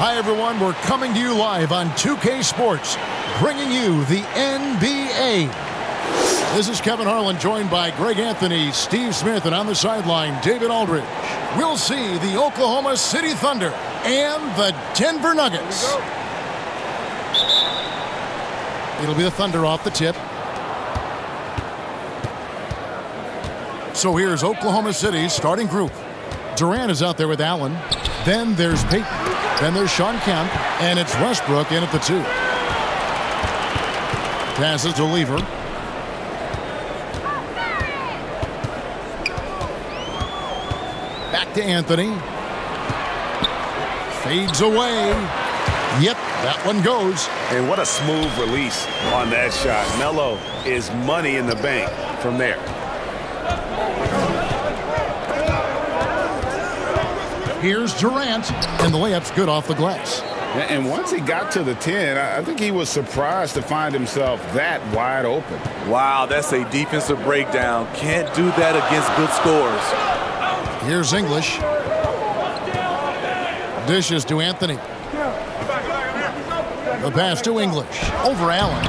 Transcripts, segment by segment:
Hi, everyone. We're coming to you live on 2K Sports, bringing you the NBA. This is Kevin Harlan, joined by Greg Anthony, Steve Smith, and on the sideline, David Aldridge. We'll see the Oklahoma City Thunder and the Denver Nuggets. It'll be the Thunder off the tip. So here's Oklahoma City's starting group. Durant is out there with Allen. Then there's Payton. Then there's Shawn Kemp. And it's Westbrook in at the two. Passes to Lever. Back to Anthony. Fades away. Yep, that one goes. And what a smooth release on that shot. Melo is money in the bank from there. Here's Durant, and the layup's good off the glass. And once he got to the 10, I think he was surprised to find himself that wide open. Wow, that's a defensive breakdown. Can't do that against good scores. Here's English. Dishes to Anthony. The pass to English. Over Allen.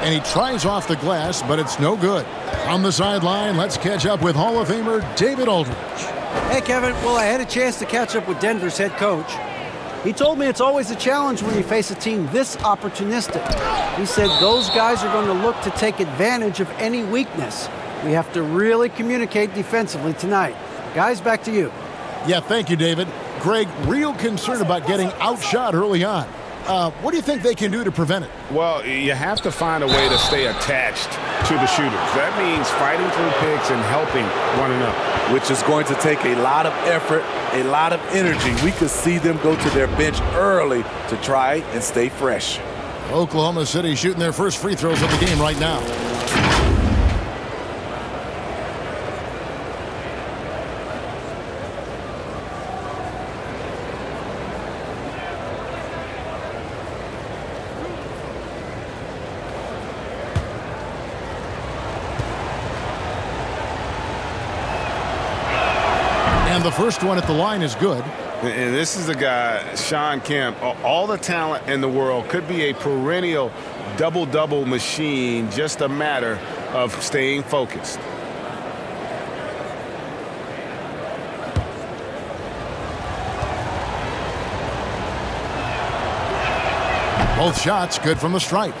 And he tries off the glass, but it's no good. On the sideline, let's catch up with Hall of Famer David Aldridge. Hey, Kevin. Well, I had a chance to catch up with Denver's head coach. He told me it's always a challenge when you face a team this opportunistic. He said those guys are going to look to take advantage of any weakness. We have to really communicate defensively tonight. Guys, back to you. Yeah, thank you, David. Greg, real concern about getting outshot early on. Uh, what do you think they can do to prevent it? Well, you have to find a way to stay attached to the shooters. That means fighting through picks and helping one another. Which is going to take a lot of effort, a lot of energy. We could see them go to their bench early to try and stay fresh. Oklahoma City shooting their first free throws of the game right now. The first one at the line is good. And this is the guy, Shawn Kemp, all the talent in the world, could be a perennial double-double machine, just a matter of staying focused. Both shots good from the stripe.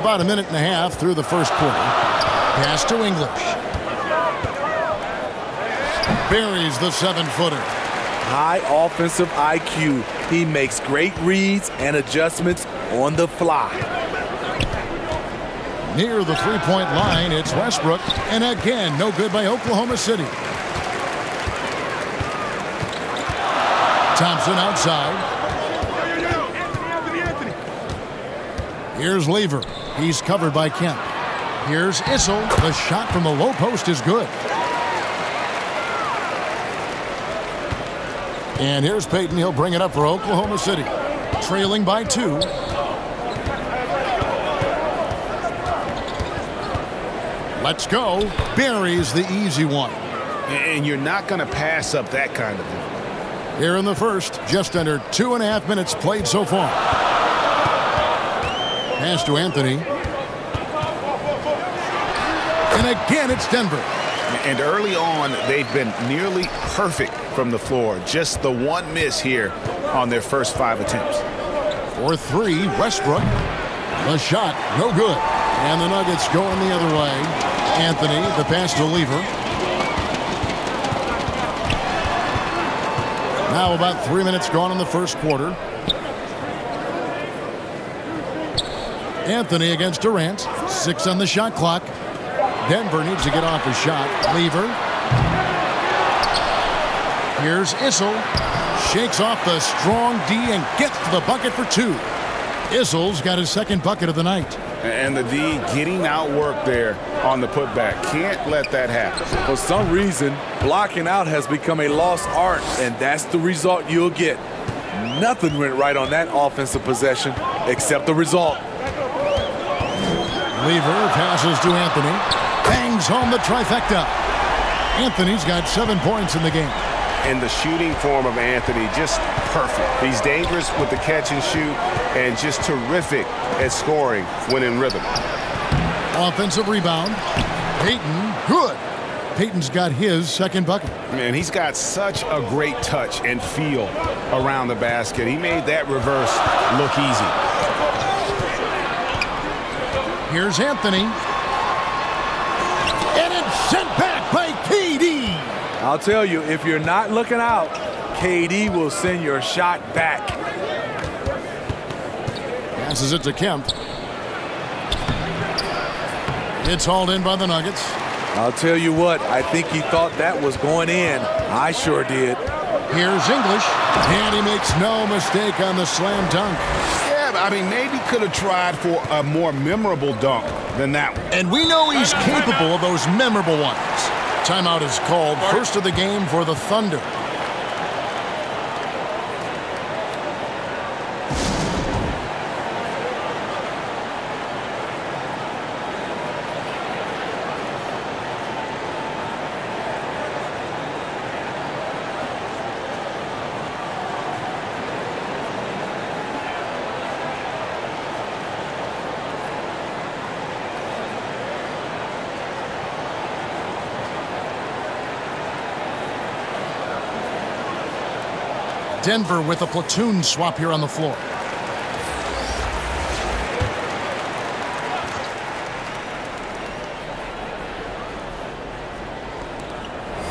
About a minute and a half through the first quarter. Pass to English. Buries the seven-footer. High offensive IQ. He makes great reads and adjustments on the fly. Near the three-point line, it's Westbrook. And again, no good by Oklahoma City. Thompson outside. Here's Lever. He's covered by Kemp. Here's Issel. The shot from the low post is good. And here's Payton. He'll bring it up for Oklahoma City. Trailing by two. Let's go. Buries the easy one. And you're not going to pass up that kind of thing. Here in the first, just under two and a half minutes played so far. Pass to Anthony. And again, it's Denver. And early on, they've been nearly perfect from the floor. Just the one miss here on their first five attempts. For three, Westbrook. The shot, no good. And the Nuggets going the other way. Anthony, the pass to Lever. Now about three minutes gone in the first quarter. Anthony against Durant. Six on the shot clock. Denver needs to get off his shot. Lever. Here's Issel. Shakes off the strong D and gets to the bucket for two. Issel's got his second bucket of the night. And the D getting outworked there on the putback. Can't let that happen. For some reason, blocking out has become a lost art, and that's the result you'll get. Nothing went right on that offensive possession except the result. Lever passes to Anthony. Bangs home the trifecta. Anthony's got seven points in the game. and the shooting form of Anthony, just perfect. He's dangerous with the catch and shoot and just terrific at scoring when in rhythm. Offensive rebound. Payton, good. Payton's got his second bucket. Man, he's got such a great touch and feel around the basket. He made that reverse look easy. Here's Anthony. And it's sent back by KD. I'll tell you, if you're not looking out, KD will send your shot back. Passes it to Kemp. It's hauled in by the Nuggets. I'll tell you what, I think he thought that was going in. I sure did. Here's English, and he makes no mistake on the slam dunk. Yeah, I mean, maybe could have tried for a more memorable dunk than that one. And we know he's capable of those memorable ones. Timeout is called. First of the game for the Thunder. Denver with a platoon swap here on the floor.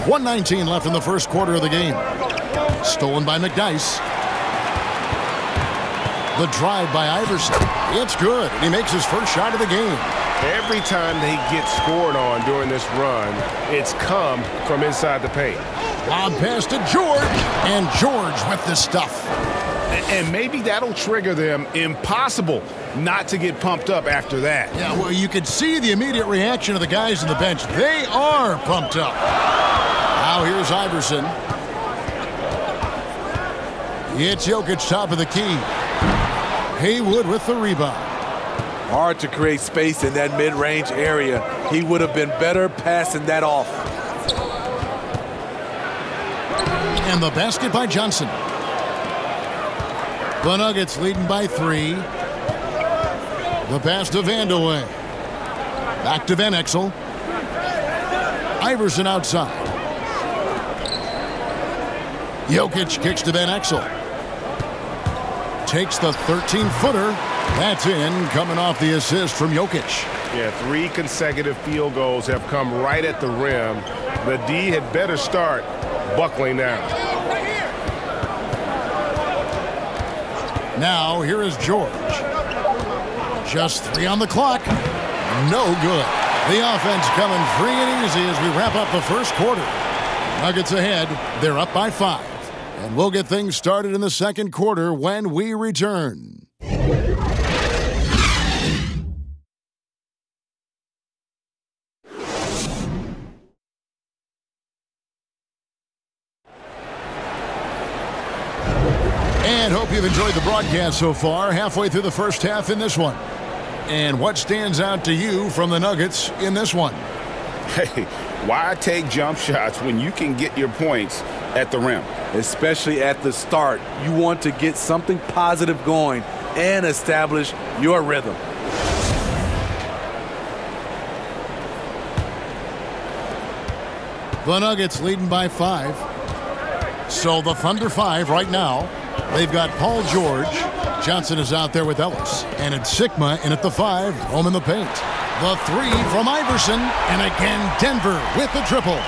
One nineteen left in the first quarter of the game. Stolen by McDyess. The drive by Iverson. It's good. And he makes his first shot of the game. Every time they get scored on during this run, it's come from inside the paint. Lob pass to George. And George with the stuff. And maybe that'll trigger them. Impossible not to get pumped up after that. Yeah, well, you could see the immediate reaction of the guys on the bench. They are pumped up. Now here's Iverson. It's Jokic top of the key. Haywood with the rebound. Hard to create space in that mid-range area. He would have been better passing that off. And the basket by Johnson. The Nuggets leading by three. The pass to Vandeweghe. Back to Van Exel. Iverson outside. Jokic kicks to Van Exel. Takes the 13-footer. That's in, coming off the assist from Jokic. Yeah, three consecutive field goals have come right at the rim. The D had better start buckling down. Now, here is George. Just three on the clock. No good. The offense coming free and easy as we wrap up the first quarter. Nuggets ahead. They're up by five. And we'll get things started in the second quarter when we return. You've enjoyed the broadcast so far. Halfway through the first half in this one. And what stands out to you from the Nuggets in this one? Hey, why take jump shots when you can get your points at the rim? Especially at the start. You want to get something positive going and establish your rhythm. The Nuggets leading by five. So the Thunder five right now. They've got Paul George. Johnson is out there with Ellis. And it's Sikma in at the five, home in the paint. The three from Iverson. And again, Denver with the triple.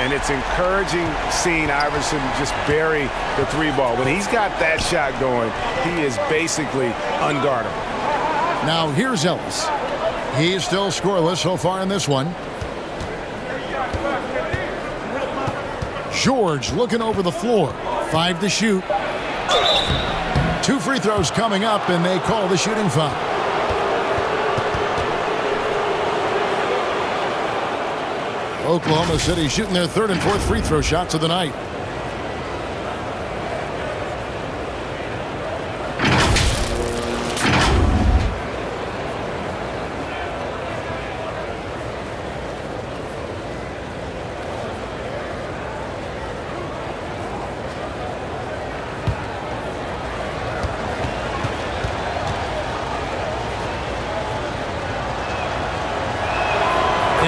And it's encouraging seeing Iverson just bury the three ball. When he's got that shot going, he is basically unguardable. Now here's Ellis. He's still scoreless so far in this one. George looking over the floor. Five to shoot. Free throws coming up, and they call the shooting foul. Oklahoma City shooting their third and fourth free throw shots of the night.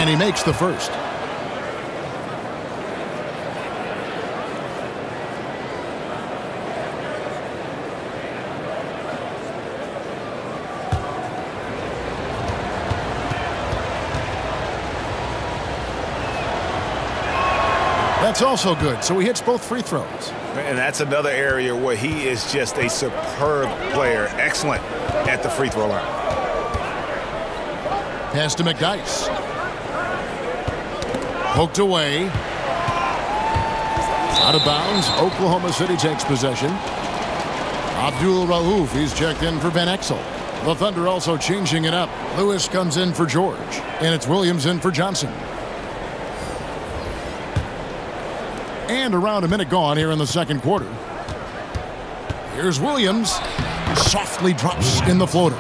And he makes the first. That's also good. So he hits both free throws. And that's another area where he is just a superb player. Excellent at the free throw line. Pass to McDyess. Poked away. Out of bounds. Oklahoma City takes possession. Abdul Rauf, he's checked in for Van Exel. The Thunder also changing it up. Lewis comes in for George. And it's Williams in for Johnson. And around a minute gone here in the second quarter. Here's Williams. Softly drops in the floater.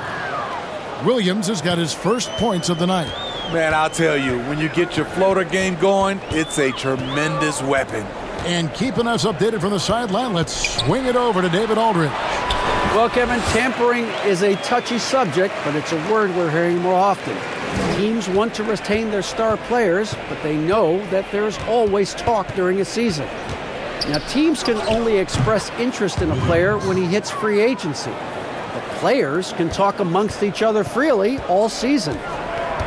Williams has got his first points of the night. Man, I'll tell you, when you get your floater game going, it's a tremendous weapon. And keeping us updated from the sideline, let's swing it over to David Aldridge. Well, Kevin, tampering is a touchy subject, but it's a word we're hearing more often. Teams want to retain their star players, but they know that there's always talk during a season. Now, teams can only express interest in a player when he hits free agency. But players can talk amongst each other freely all season.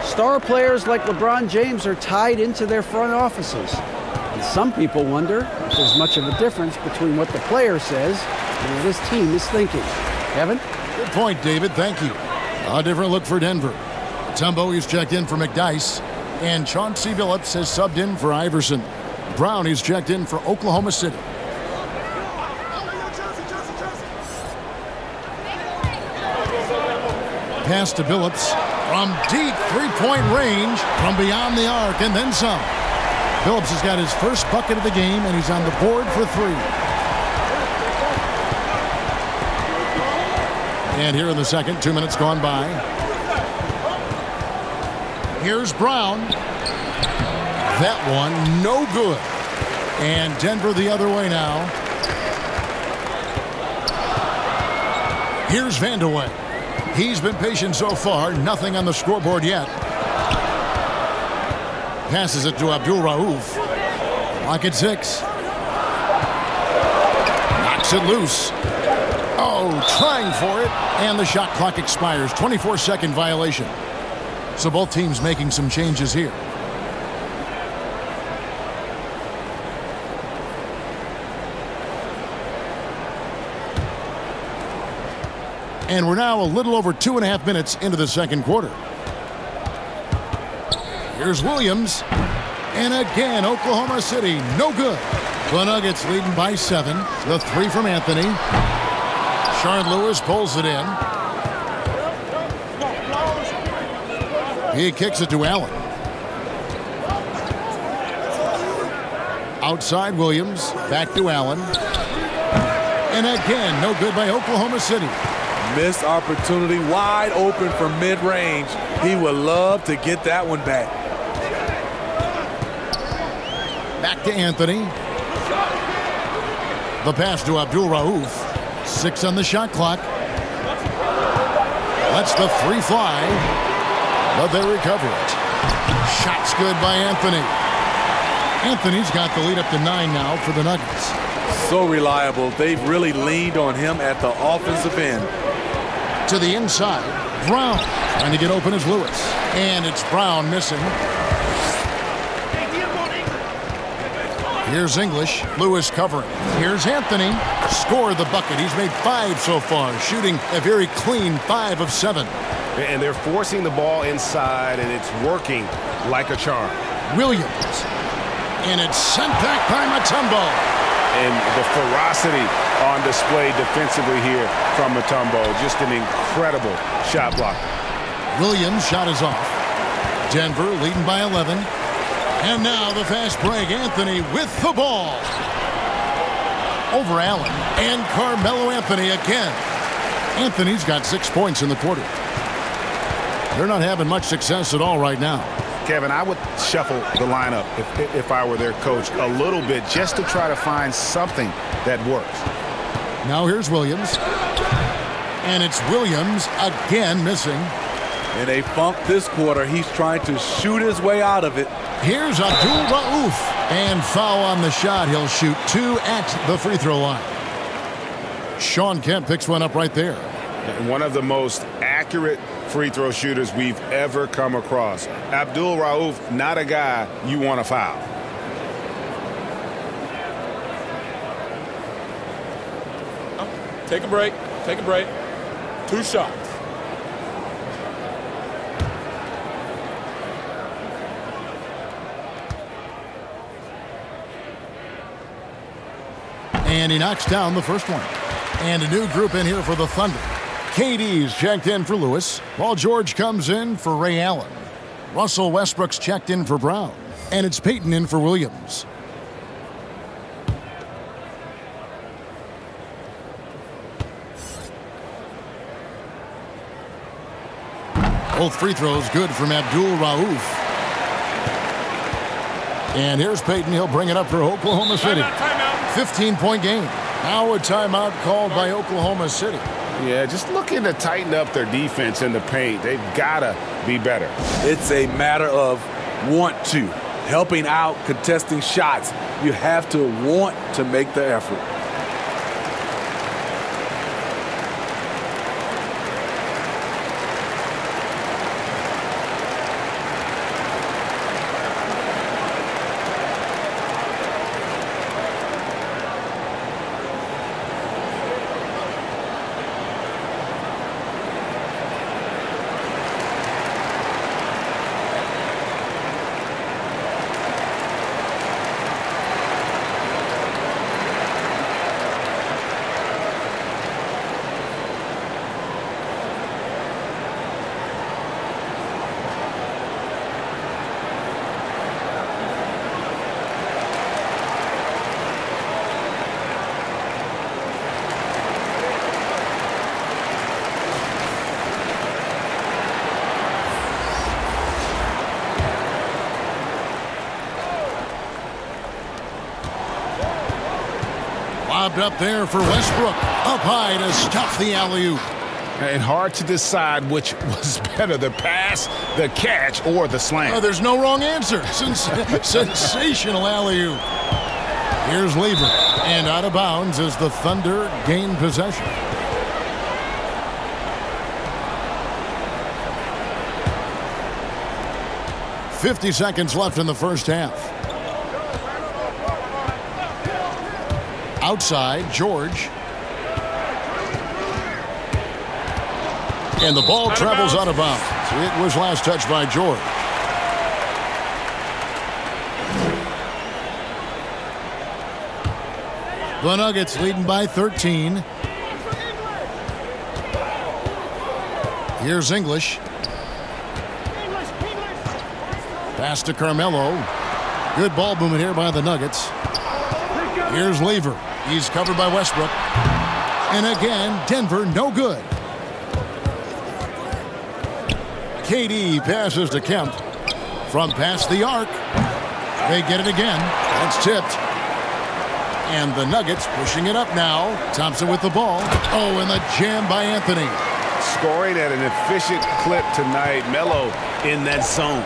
Star players like LeBron James are tied into their front offices. And some people wonder if there's much of a difference between what the player says and what his team is thinking. Kevin? Good point, David. Thank you. A different look for Denver. Tumbo is checked in for McDyess. And Chauncey Billups has subbed in for Iverson. Brown is checked in for Oklahoma City. Pass to Billups from deep three-point range from beyond the arc and then some. Billups has got his first bucket of the game and he's on the board for three. And here in the second, two minutes gone by. Here's Brown. That one, no good. And Denver the other way now. Here's Vandeweghe. He's been patient so far. Nothing on the scoreboard yet. Passes it to Abdul Rauf. Lock at six. Knocks it loose. Oh, trying for it. And the shot clock expires. 24-second violation. So both teams making some changes here. And we're now a little over two and a half minutes into the second quarter. Here's Williams. And again, Oklahoma City, no good. The Nuggets leading by seven. The three from Anthony. Sharon Lewis pulls it in. He kicks it to Allen. Outside Williams. Back to Allen. And again, no good by Oklahoma City. Missed opportunity, wide open for mid-range. He would love to get that one back. Back to Anthony. The pass to Abdul Rauf. Six on the shot clock. That's the three fly. But they recover it. Shots good by Anthony. Anthony's got the lead up to nine now for the Nuggets. So reliable. They've really leaned on him at the offensive end. To the inside. Brown trying to get open as Lewis. And it's Brown missing. Here's English. Lewis covering. Here's Anthony. Score the bucket. He's made five so far, shooting a very clean five of seven. And they're forcing the ball inside, and it's working like a charm. Williams. And it's sent back by Mutombo. And the ferocity on display defensively here from Mutombo. Just an incredible shot block. Williams shot is off. Denver leading by 11. And now the fast break. Anthony with the ball. Over Allen. And Carmelo Anthony again. Anthony's got six points in the quarter. They're not having much success at all right now. Kevin, I would shuffle the lineup if, if I were their coach a little bit just to try to find something that works. Now here's Williams. And it's Williams again missing. In a funk this quarter, he's trying to shoot his way out of it. Here's Abdul Rauf. And foul on the shot. He'll shoot two at the free throw line. Shawn Kemp picks one up right there. One of the most accurate free throw shooters we've ever come across. Abdul Rauf, not a guy you want to foul. Take a break. Take a break. Two shots. And he knocks down the first one. And a new group in here for the Thunder. KD's checked in for Lewis, while George comes in for Ray Allen. Russell Westbrook's checked in for Brown. And it's Payton in for Williams. Both free throws good from Abdul Rauf. And here's Payton. He'll bring it up for Oklahoma City. 15-point game. Now a timeout called by Oklahoma City. Yeah, just looking to tighten up their defense in the paint. They've got to be better. It's a matter of want to. Helping out, contesting shots. You have to want to make the effort. Lobbed up there for Westbrook. Up high to stop the alley-oop. And hard to decide which was better, the pass, the catch, or the slam. Oh, there's no wrong answer. Sens sensational alley-oop. Here's Lever. And out of bounds as the Thunder gain possession. Fifty seconds left in the first half. Outside, George. And the ball travels out of bounds. It was last touched by George. The Nuggets leading by 13. Here's English. Pass to Carmelo. Good ball movement here by the Nuggets. Here's Lever. He's covered by Westbrook. And again, Denver no good. KD passes to Kemp. From past the arc. They get it again. That's tipped. And the Nuggets pushing it up now. Thompson with the ball. Oh, and the jam by Anthony. Scoring at an efficient clip tonight. Melo in that zone.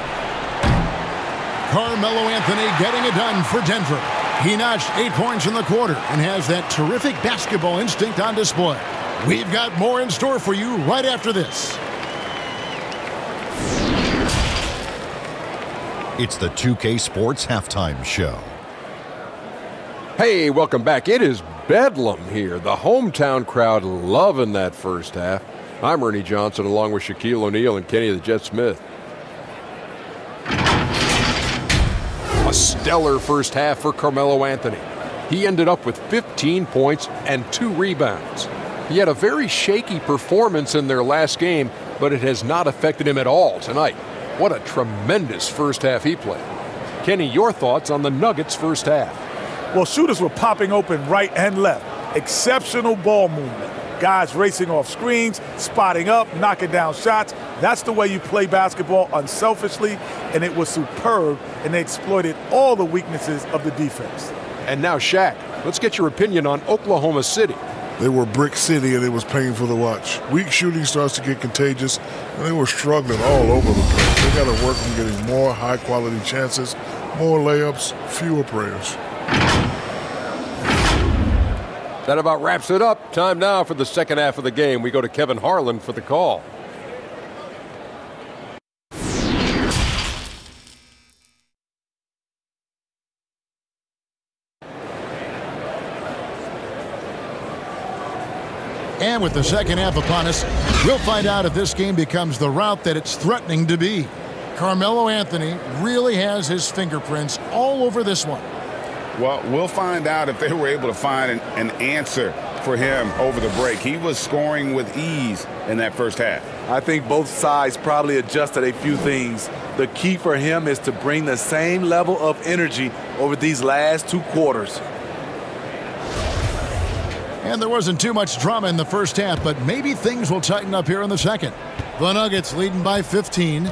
Carmelo Anthony getting it done for Denver. He notched eight points in the quarter and has that terrific basketball instinct on display. We've got more in store for you right after this. It's the 2K Sports Halftime Show. Hey, welcome back. It is Bedlam here. The hometown crowd loving that first half. I'm Ernie Johnson along with Shaquille O'Neal and Kenny the Jet Smith. A stellar first half for Carmelo Anthony. He ended up with 15 points and two rebounds. He had a very shaky performance in their last game, but it has not affected him at all tonight. What a tremendous first half he played. Kenny, your thoughts on the Nuggets' first half? Well, shooters were popping open right and left. Exceptional ball movement. Guys racing off screens, spotting up, knocking down shots. That's the way you play basketball unselfishly, and it was superb, and they exploited all the weaknesses of the defense. And now, Shaq, let's get your opinion on Oklahoma City. They were brick city, and it was painful to watch. Weak shooting starts to get contagious, and they were struggling all over the place. They got to work on getting more high-quality chances, more layups, fewer prayers. That about wraps it up. Time now for the second half of the game. We go to Kevin Harlan for the call. And with the second half upon us, we'll find out if this game becomes the route that it's threatening to be. Carmelo Anthony really has his fingerprints all over this one. Well, we'll find out if they were able to find an, an answer for him over the break. He was scoring with ease in that first half. I think both sides probably adjusted a few things. The key for him is to bring the same level of energy over these last two quarters. And there wasn't too much drama in the first half, but maybe things will tighten up here in the second. The Nuggets leading by 15.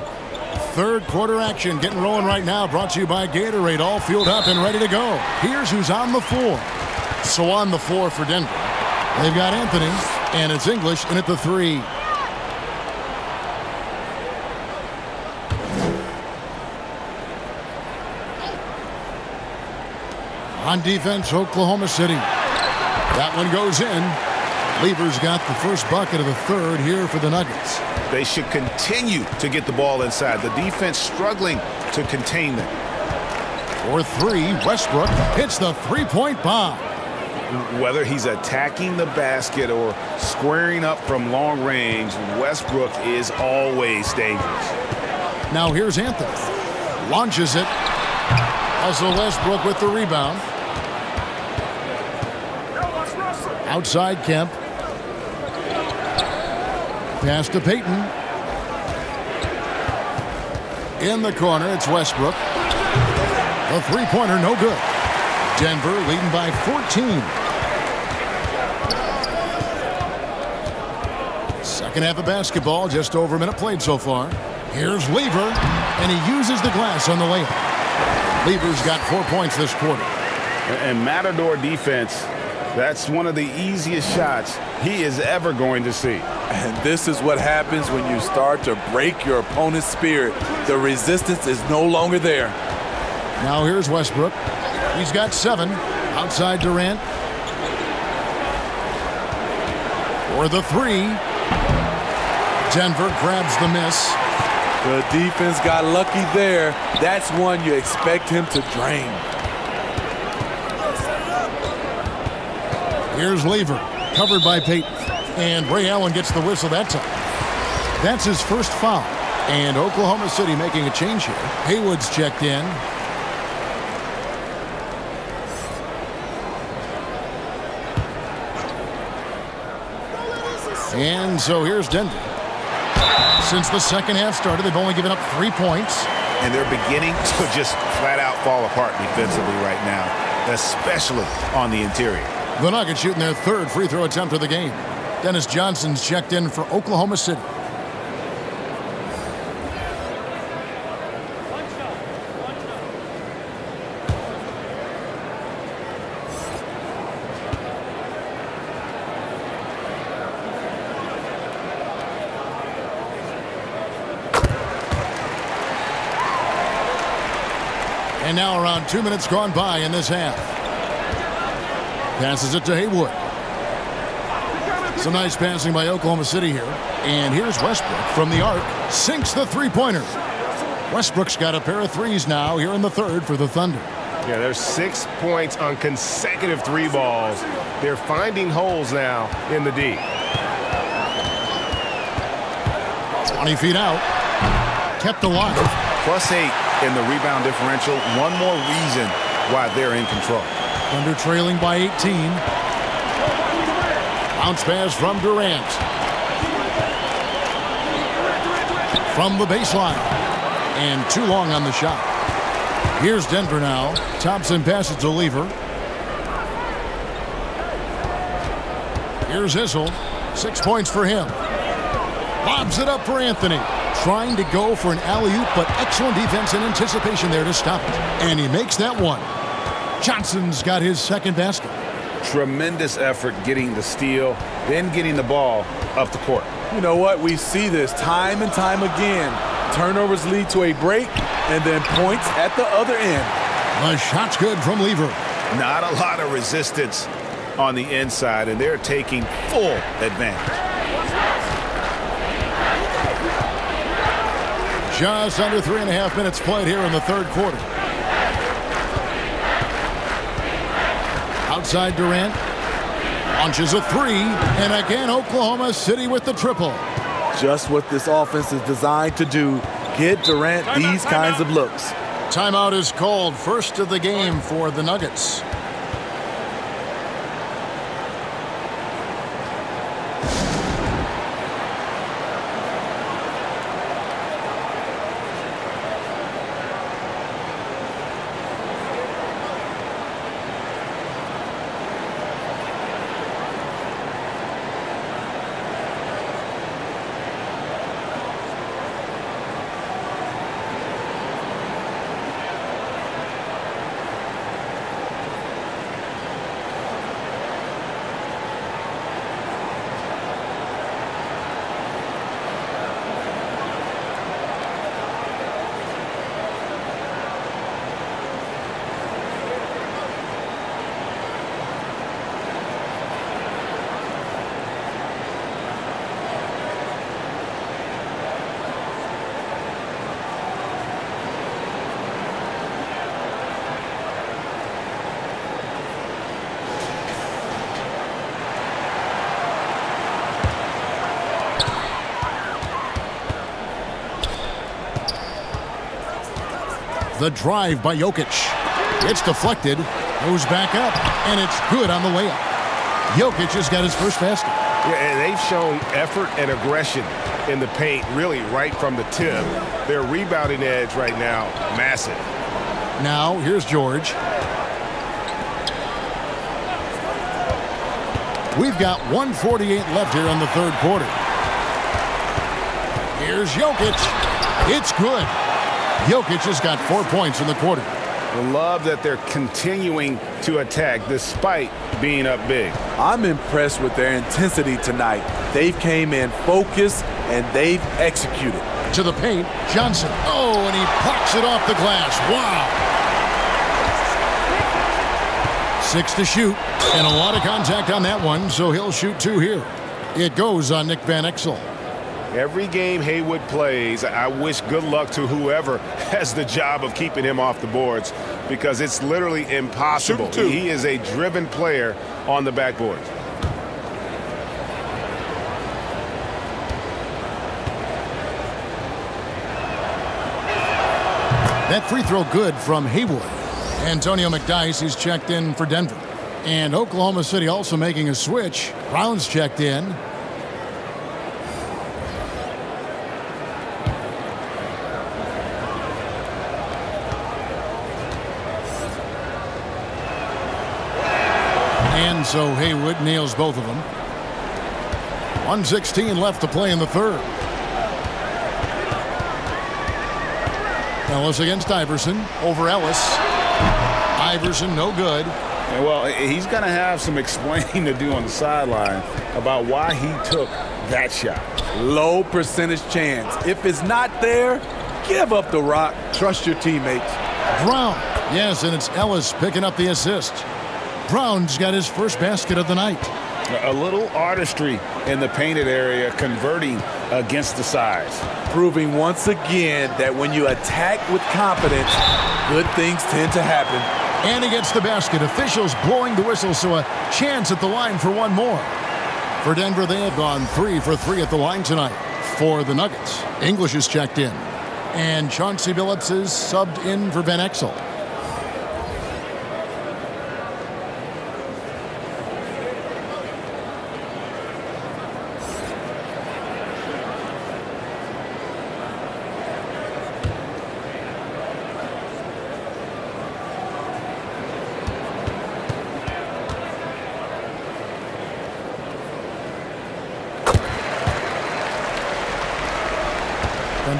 Third quarter action getting rolling right now. Brought to you by Gatorade. All fueled up and ready to go. Here's who's on the floor. So on the floor for Denver. They've got Anthony, and it's English in at the three. On defense, Oklahoma City. That one goes in. Lever's got the first bucket of the third here for the Nuggets. They should continue to get the ball inside. The defense struggling to contain them. For three, Westbrook hits the three-point bomb. Whether he's attacking the basket or squaring up from long range, Westbrook is always dangerous. Now here's Anthony. Launches it. Russell Westbrook with the rebound. Outside Kemp. Pass to Payton. In the corner, it's Westbrook. The three-pointer, no good. Denver leading by 14. Second half of basketball, just over a minute played so far. Here's Lever, and he uses the glass on the layup. Lever's got four points this quarter. And Matador defense, that's one of the easiest shots he is ever going to see. And this is what happens when you start to break your opponent's spirit. The resistance is no longer there. Now here's Westbrook. He's got seven. Outside Durant. For the three. Denver grabs the miss. The defense got lucky there. That's one you expect him to drain. Here's Lever, covered by Payton. And Ray Allen gets the whistle that time. That's his first foul. And Oklahoma City making a change here. Haywood's checked in. And so here's Denver. Since the second half started, they've only given up three points. And they're beginning to just flat out fall apart defensively right now, especially on the interior. The Nuggets shooting their third free throw attempt of the game. Dennis Johnson's checked in for Oklahoma City. And now around two minutes gone by in this half. Passes it to Haywood. Some nice passing by Oklahoma City here. And here's Westbrook from the arc. Sinks the three-pointer. Westbrook's got a pair of threes now here in the third for the Thunder. Yeah, there's six points on consecutive three balls. They're finding holes now in the D. 20 feet out. Kept alive. Plus eight in the rebound differential. One more reason why they're in control. Thunder trailing by 18. Bounce pass from Durant. From the baseline. And too long on the shot. Here's Denver now. Thompson passes to Lever. Here's Issel. Six points for him. Lobs it up for Anthony. Trying to go for an alley-oop, but excellent defense and anticipation there to stop it. And he makes that one. Johnson's got his second basket. Tremendous effort getting the steal, then getting the ball up the court. You know what? We see this time and time again. Turnovers lead to a break and then points at the other end. The shot's good from Lever. Not a lot of resistance on the inside, and they're taking full advantage. Just under three and a half minutes played here in the third quarter. Outside Durant. Launches a three. And again, Oklahoma City with the triple. Just what this offense is designed to do. Get Durant these kinds of looks. Timeout is called. First of the game for the Nuggets. The drive by Jokic. It's deflected. Goes back up. And it's good on the layup. Jokic has got his first basket. Yeah, and they've shown effort and aggression in the paint, really right from the tip. Their rebounding edge right now, massive. Now, here's George. We've got 148 left here in the third quarter. Here's Jokic. It's good. Jokic has got four points in the quarter. I love that they're continuing to attack despite being up big. I'm impressed with their intensity tonight. They've came in focused and they've executed. To the paint, Johnson. Oh, and he pops it off the glass. Wow. Six to shoot, and a lot of contact on that one, so he'll shoot two here. It goes on Nick Van Exel. Every game Haywood plays, I wish good luck to whoever has the job of keeping him off the boards because it's literally impossible. He is a driven player on the backboard. That free throw good from Haywood. Antonio McDyess, is checked in for Denver. And Oklahoma City also making a switch. Brown's checked in. And so Haywood nails both of them. 116 left to play in the third. Ellis against Iverson. Over Ellis. Iverson, no good. And well, he's going to have some explaining to do on the sideline about why he took that shot. Low percentage chance. If it's not there, give up the rock. Trust your teammates. Brown. Yes, and it's Ellis picking up the assist. Brown's got his first basket of the night. A little artistry in the painted area, converting against the size. Proving once again that when you attack with confidence, good things tend to happen. And he gets the basket. Officials blowing the whistle, so a chance at the line for one more. For Denver, they have gone three for three at the line tonight. For the Nuggets, English is checked in. And Chauncey Billups is subbed in for Van Exel.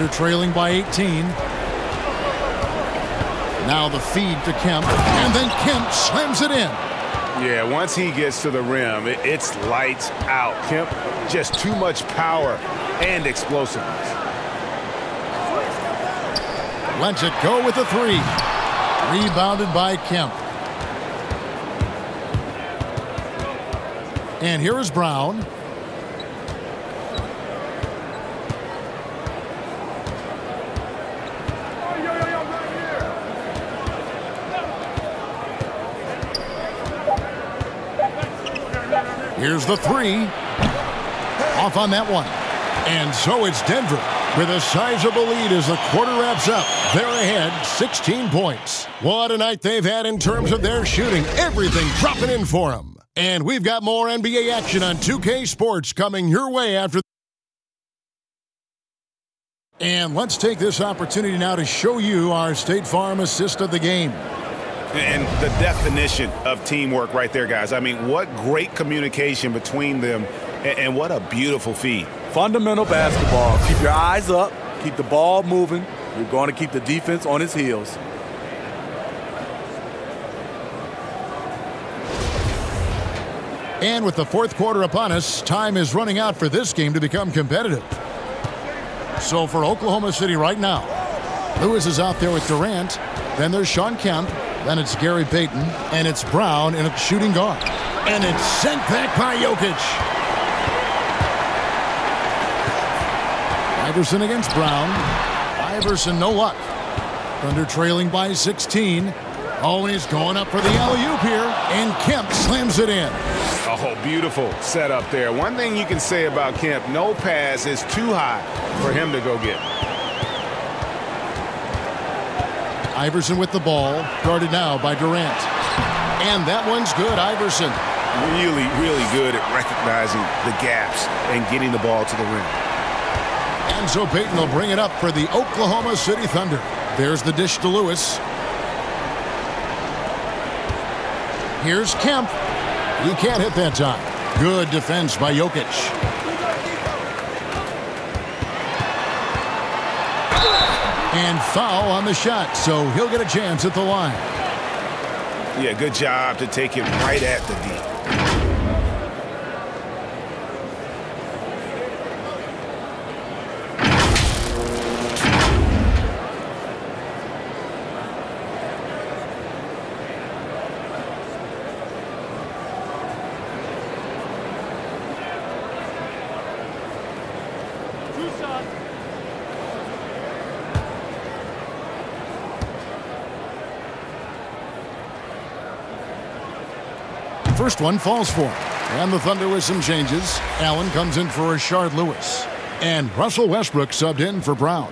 Thunder trailing by 18. Now the feed to Kemp, and then Kemp slams it in. Yeah, once he gets to the rim, it's lights out. Kemp, just too much power and explosiveness. Lets it go with a three. Rebounded by Kemp. And here is Brown. Here's the three. Off on that one. And so it's Denver with a sizable lead as the quarter wraps up. They're ahead 16 points. What a night they've had in terms of their shooting. Everything dropping in for them. And we've got more NBA action on 2K Sports coming your way after. And let's take this opportunity now to show you our State Farm assist of the game. And the definition of teamwork right there, guys. I mean, what great communication between them, and, what a beautiful feed. Fundamental basketball. Keep your eyes up, keep the ball moving. You're going to keep the defense on its heels. And with the fourth quarter upon us, time is running out for this game to become competitive. So for Oklahoma City right now, Lewis is out there with Durant. Then there's Shawn Kemp. Then it's Gary Payton, and it's Brown in a shooting guard. And it's sent back by Jokic. Iverson against Brown. Iverson, no luck. Thunder trailing by 16. Oh, and he's going up for the alley-oop here, and Kemp slams it in. Oh, beautiful setup there. One thing you can say about Kemp, no pass is too high for him to go get. Iverson with the ball, guarded now by Durant. And that one's good, Iverson. Really, really good at recognizing the gaps and getting the ball to the rim. And so Payton will bring it up for the Oklahoma City Thunder. There's the dish to Lewis. Here's Kemp. He can't hit that time. Good defense by Jokic. And foul on the shot, so he'll get a chance at the line. Yeah, good job to take it right at the D. First one falls for him. And the Thunder with some changes. Allen comes in for Rashard Lewis. And Russell Westbrook subbed in for Brown.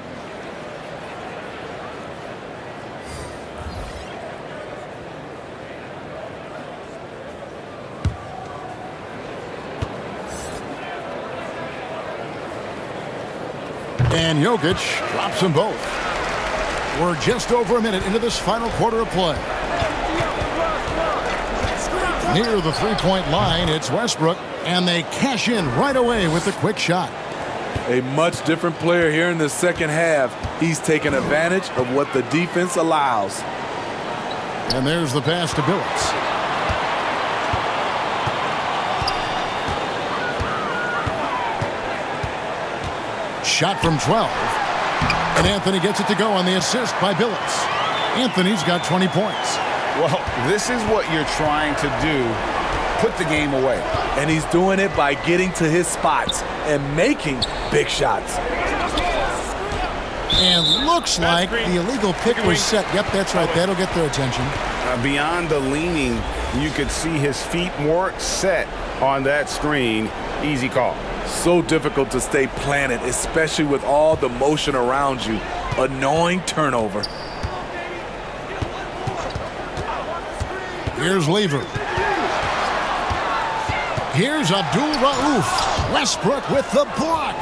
And Jokic drops them both. We're just over a minute into this final quarter of play. Near the three-point line, it's Westbrook, and they cash in right away with a quick shot. A much different player here in the second half. He's taking advantage of what the defense allows. And there's the pass to Billups. Shot from 12. And Anthony gets it to go on the assist by Billups. Anthony's got 20 points. Well, this is what you're trying to do. Put the game away. And he's doing it by getting to his spots and making big shots. And looks like the illegal pick was set. Yep, that's right. That'll get their attention. Uh, beyond the leaning, you could see his feet more set on that screen. Easy call. So difficult to stay planted, especially with all the motion around you. Annoying turnover. Here's Lever. Here's Abdul Rauf. Westbrook with the block.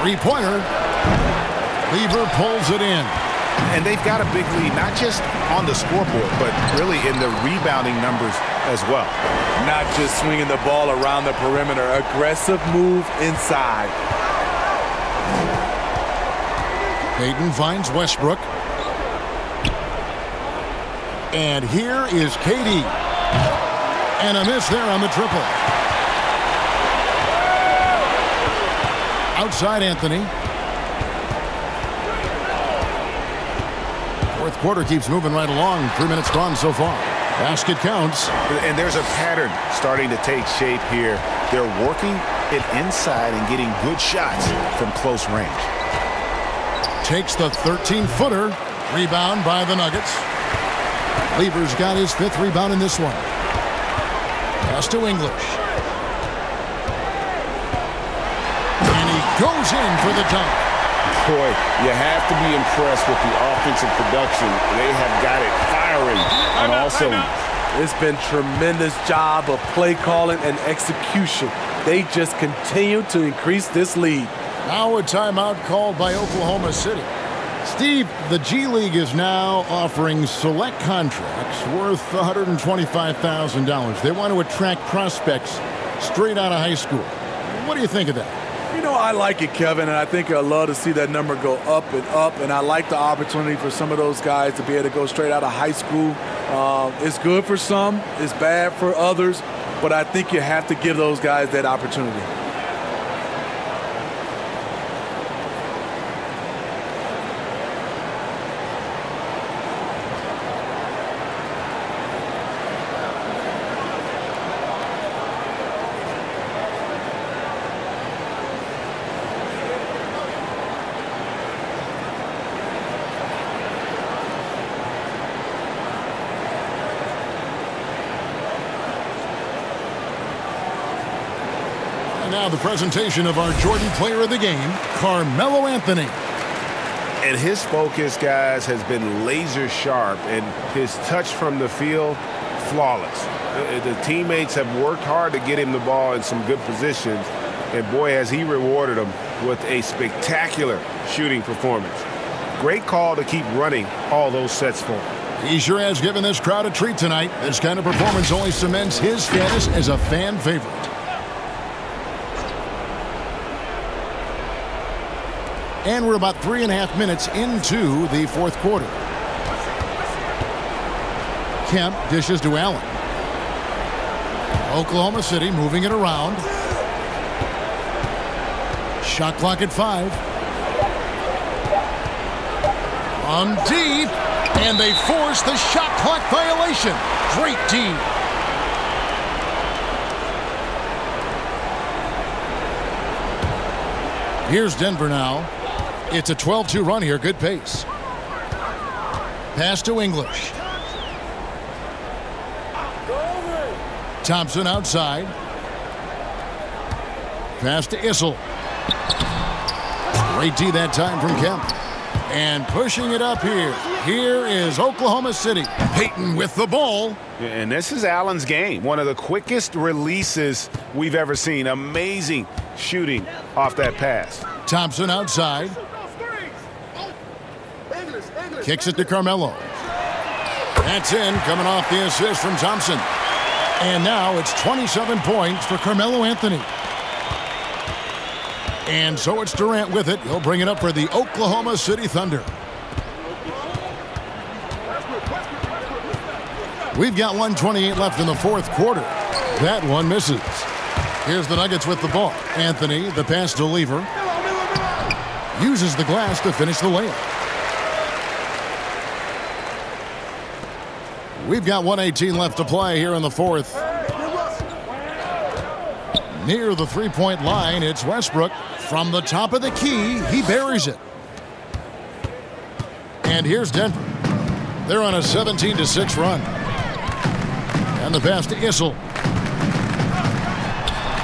Three-pointer. Lever pulls it in. And they've got a big lead, not just on the scoreboard, but really in the rebounding numbers as well. Not just swinging the ball around the perimeter. Aggressive move inside. Payton finds Westbrook. And here is KD. And a miss there on the triple. Outside Anthony. Fourth quarter keeps moving right along. Three minutes gone so far. Basket counts. And there's a pattern starting to take shape here. They're working it inside and getting good shots from close range. Takes the 13-footer. Rebound by the Nuggets. Lever's got his fifth rebound in this one. Pass to English. And he goes in for the dunk. Boy, you have to be impressed with the offensive production. They have got it firing and also. It's been tremendous job of play calling and execution. They just continue to increase this lead. Now a timeout called by Oklahoma City. Steve, the G League is now offering select contracts worth $125,000. They want to attract prospects straight out of high school. What do you think of that? You know, I like it, Kevin, and I think I'd love to see that number go up and up. And I like the opportunity for some of those guys to be able to go straight out of high school. Uh, it's good for some, it's bad for others, but I think you have to give those guys that opportunity. Now the presentation of our Jordan player of the game, Carmelo Anthony. And his focus, guys, has been laser sharp, and his touch from the field, flawless. The, the teammates have worked hard to get him the ball in some good positions, and boy, has he rewarded them with a spectacular shooting performance. Great call to keep running all those sets for him. He sure has given this crowd a treat tonight. This kind of performance only cements his status as a fan favorite. And we're about three and a half minutes into the fourth quarter. Kemp dishes to Allen. Oklahoma City moving it around. Shot clock at five. On deep. And they force the shot clock violation. Great team. Here's Denver now. It's a 12-2 run here. Good pace. Pass to English. Thompson outside. Pass to Issel. Great D that time from Kemp. And pushing it up here. Here is Oklahoma City. Payton with the ball. And this is Allen's game. One of the quickest releases we've ever seen. Amazing shooting off that pass. Thompson outside. Kicks it to Carmelo. That's in, coming off the assist from Thompson. And now it's 27 points for Carmelo Anthony. And so it's Durant with it. He'll bring it up for the Oklahoma City Thunder. We've got 128 left in the fourth quarter. That one misses. Here's the Nuggets with the ball. Anthony, the pass to Lever. Uses the glass to finish the layup. We've got 118 left to play here in the fourth. Near the three-point line, it's Westbrook. From the top of the key, he buries it. And here's Denver. They're on a 17-6 run. And the pass to Issel.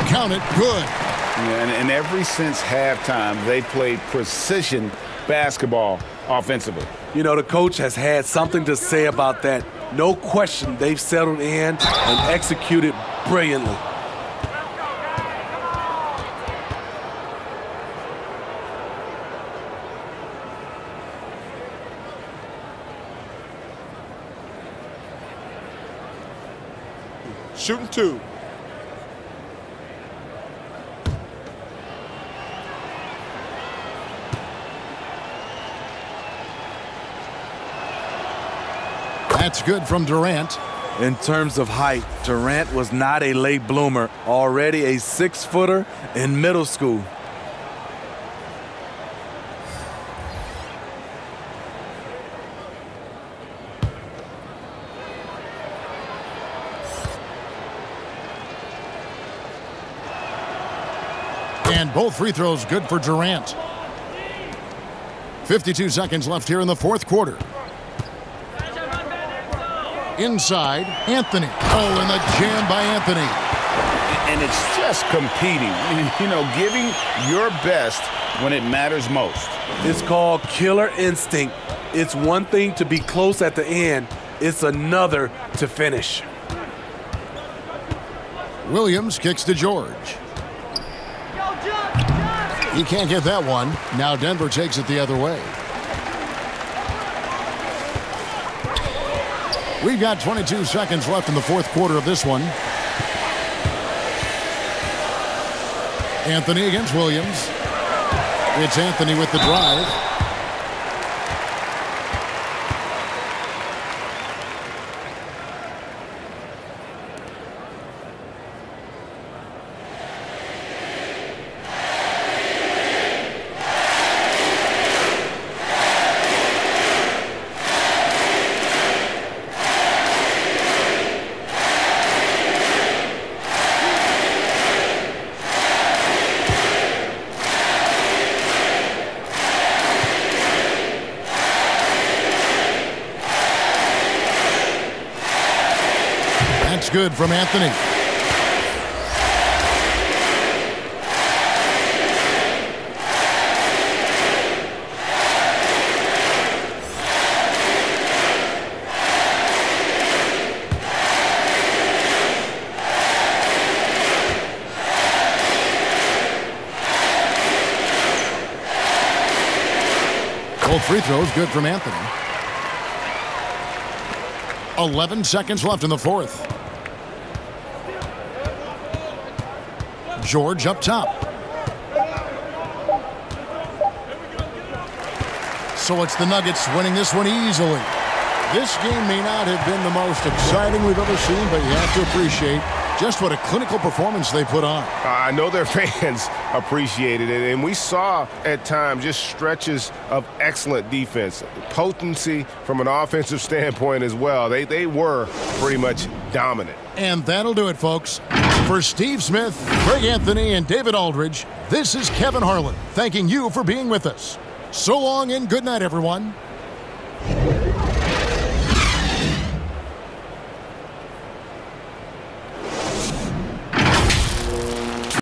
Count it, good. And, and every since halftime, they played precision basketball offensively. You know, the coach has had something to say about that. No question, they've settled in and executed brilliantly. Shooting two. That's good from Durant. In terms of height, Durant was not a late bloomer, already a six-footer in middle school. And both free throws good for Durant. 52 seconds left here in the fourth quarter. Inside, Anthony. Oh, and the jam by Anthony. And it's just competing. You know, giving your best when it matters most. It's called killer instinct. It's one thing to be close at the end. It's another to finish. Williams kicks to George. He can't get that one. Now Denver takes it the other way. We've got 22 seconds left in the fourth quarter of this one. Anthony against Williams. It's Anthony with the drive. Good from Anthony. Both free throws good from Anthony. 11 seconds left in the fourth. George up top. So it's the Nuggets winning this one easily. This game may not have been the most exciting we've ever seen, but you have to appreciate just what a clinical performance they put on. I know their fans appreciated it, and we saw at times just stretches of excellent defense, potency from an offensive standpoint as well. They, they were pretty much dominant. And that'll do it, folks. For Steve Smith, Greg Anthony, and David Aldridge, this is Kevin Harlan thanking you for being with us. So long and good night, everyone.